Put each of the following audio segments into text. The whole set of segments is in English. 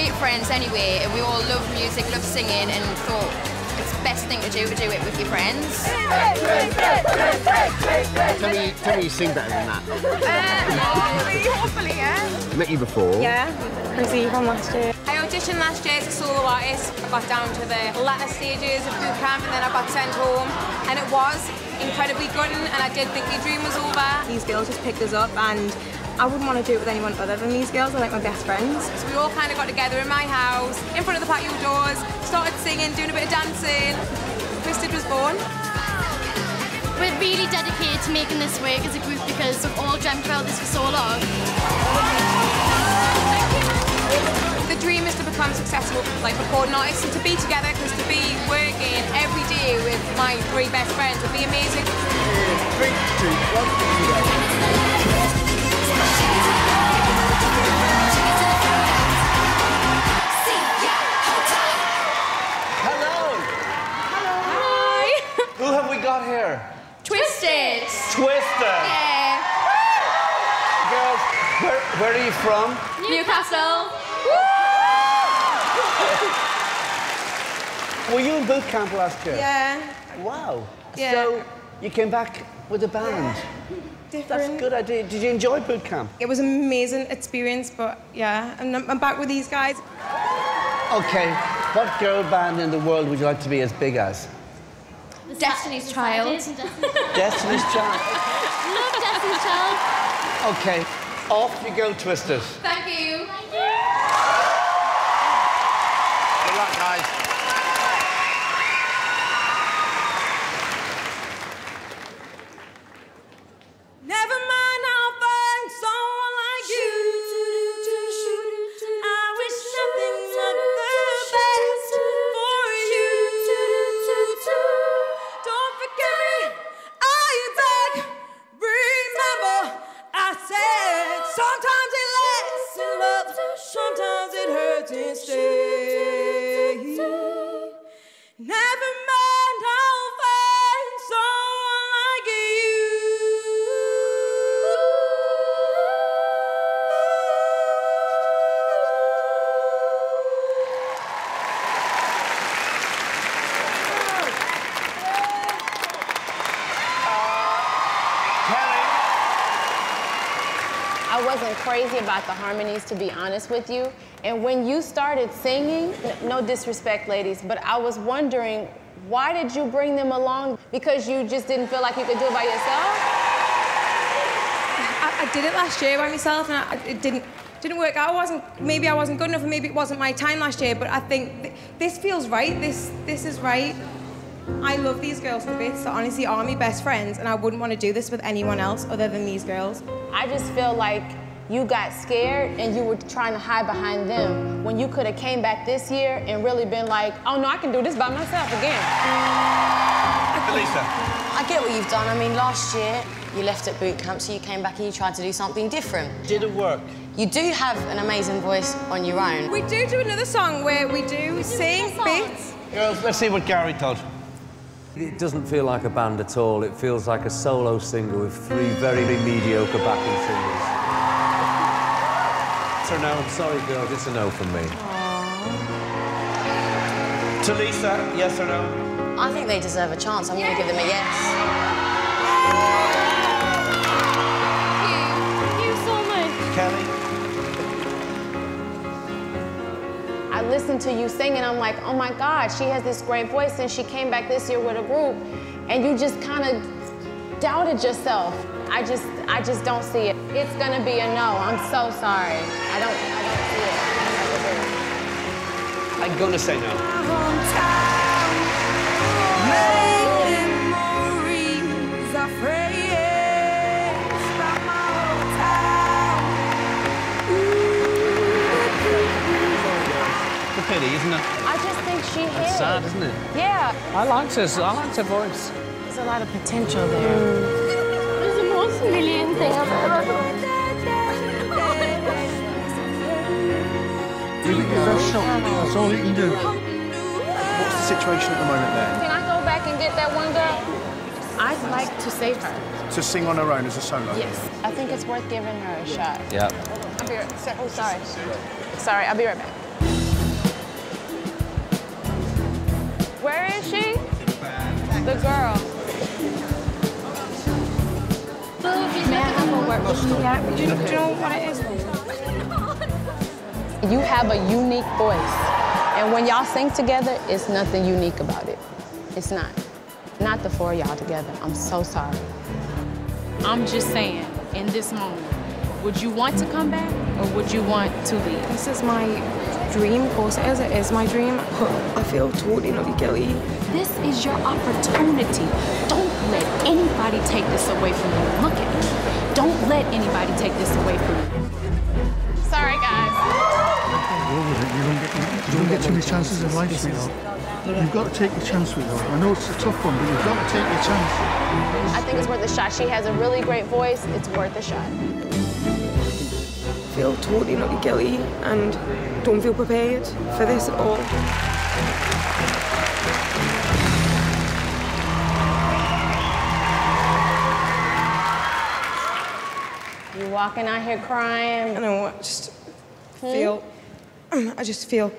great friends anyway, and we all love music, love singing, and thought it's the best thing to do to do it with your friends. Tell me, tell me you sing better than that. Uh, hopefully, hopefully, yeah. Met you before. Yeah, Chrissie from last year. I auditioned last year as a solo artist. I got down to the latter stages of boot camp and then I got sent home. And it was incredibly good and I did think my dream was over. These girls just picked us up and I wouldn't want to do it with anyone other than these girls. They're like my best friends. So we all kind of got together in my house, in front of the patio doors, started singing, doing a bit of dancing. Twisted was born. We're really dedicated to making this work as a group because we've all dreamt about this for so long. The dream is to become successful like recording artists and to be together because to be working every day with my three best friends would be amazing. Three, two, one, go. You from? Newcastle. Were you in boot camp last year? Yeah. Wow. Yeah. So you came back with a band. That's Different. a good idea. Did you enjoy boot camp? It was an amazing experience, but yeah, and I'm, I'm back with these guys. Okay. What girl band in the world would you like to be as big as? Destiny's Child. Destiny's Child. Love Destiny's Child. Okay. Off you go, Twisters. Thank you. Good luck, guys. It wasn't crazy about the harmonies, to be honest with you. And when you started singing, no disrespect, ladies, but I was wondering, why did you bring them along? Because you just didn't feel like you could do it by yourself? I, I did it last year by myself, and I, it didn't didn't work out. I wasn't maybe I wasn't good enough, and maybe it wasn't my time last year. But I think th- this feels right. This this is right. I love these girls to bits. They honestly are my best friends, and I wouldn't want to do this with anyone else other than these girls. I just feel like you got scared and you were trying to hide behind them when you could have came back this year and really been like, oh no, I can do this by myself again. Lisa. I get what you've done. I mean, last year you left at boot camp, so you came back and you tried to do something different. Did it work? You do have an amazing voice on your own. We do do another song where we do sing bits. Girls, let's see what Gary thought. It doesn't feel like a band at all. It feels like a solo singer with three very mediocre backing singers. Yes or no? I'm sorry, girls, it's a no from me. Tulisa, yes or no? I think they deserve a chance. I'm going to give them a yes. I listened to you sing and I'm like, oh my God, she has this great voice and she came back this year with a group and you just kind of doubted yourself. I just, I just don't see it. It's gonna be a no. I'm so sorry. I don't, I don't see it. I'm gonna say no. I like of voice. There's a lot of potential there. It's the most million thing I've ever Really professional. That's all you can do. What's the situation at the moment there? Can I go back and get that one girl? I'd like to save her. To sing on her own as a solo? Yes. I think it's worth giving her a shot. Yeah. I'll be right. Oh, sorry. Sorry, I'll be right back. Where is she? The girl. May I have a word? Yeah, do you, do you know what it is? You have a unique voice. And when y'all sing together, it's nothing unique about it. It's not. Not the four of y'all together. I'm so sorry. I'm just saying, in this moment, would you want to come back or would you want to leave? This is my dream, of course it is, it is my dream. But I feel totally not guilty. This is your opportunity. Don't let anybody take this away from you. Look at me. Don't let anybody take this away from you. Sorry, guys. Roll with it. You don't get, you don't get too many chances in life, sweetheart. You've got to take your chance, sweetheart. I know it's a tough one, but you've got to take your chance. I think it's worth a shot. She has a really great voice. It's worth a shot. I feel totally not guilty and don't feel prepared for this at all. You're walking out here crying. I know, I just hmm? feel, I just feel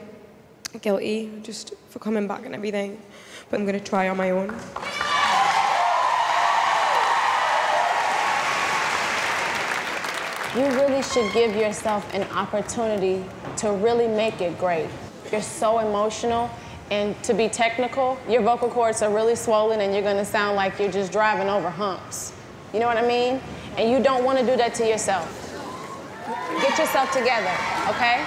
guilty just for coming back and everything. But I'm gonna try on my own. You really should give yourself an opportunity to really make it great. You're so emotional, and to be technical, your vocal cords are really swollen, and you're gonna sound like you're just driving over humps. You know what I mean? And you don't wanna do that to yourself. Get yourself together, okay?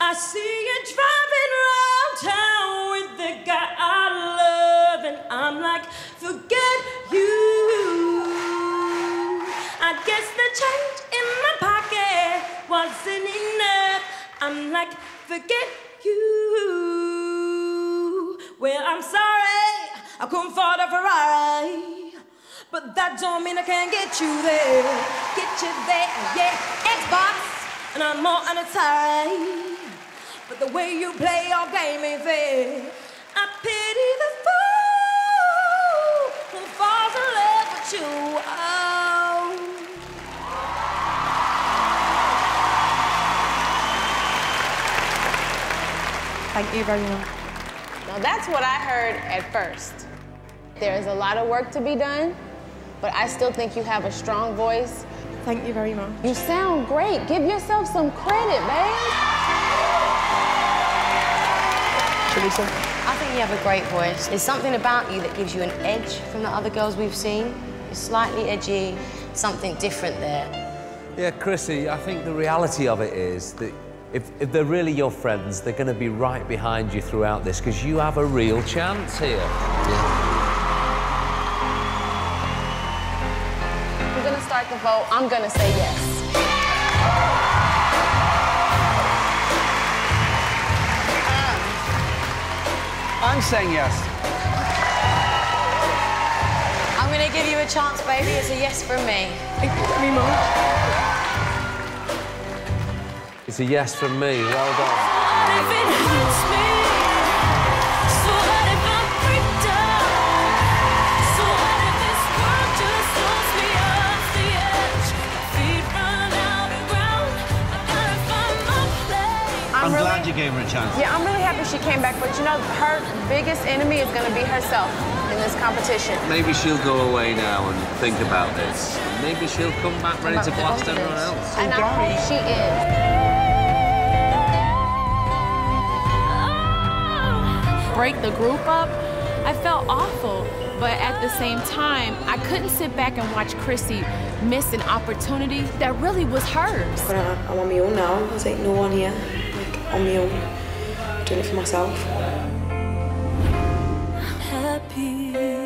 I see I'm like, forget you. Well, I'm sorry, I couldn't afford a Ferrari. But that don't mean I can't get you there. Get you there, yeah. Xbox, and I'm more on a tie. But the way you play your game ain't fair. I pity the fool Thank you very much. Now that's what I heard at first. There is a lot of work to be done, but I still think you have a strong voice. Thank you very much. You sound great. Give yourself some credit, babe. Teresa? I think you have a great voice. There's something about you that gives you an edge from the other girls we've seen. You're slightly edgy, something different there. Yeah, Chrissie, I think the reality of it is that if, if they're really your friends, they're going to be right behind you throughout this because you have a real chance here. I'm gonna start the vote. I'm gonna say yes. I'm saying yes. I'm gonna give you a chance, baby. It's a yes from me. Thank you very much. It's a yes from me. Well done. What if it hurts me? So what if I break down? So what if this world just throws me off the edge? Feet run out of ground. I gotta find my place. I'm, really- glad you gave her a chance. Yeah, I'm really happy she came back, but you know, her biggest enemy is gonna be herself in this competition. Maybe she'll go away now and think about this. Maybe she'll come back ready to blast everyone else. And I hope she is. Break the group up, I felt awful. But at the same time, I couldn't sit back and watch Chrissie miss an opportunity that really was hers. But I, I'm on my own now. There's like no one here. Like on my own. Doing it for myself. happy.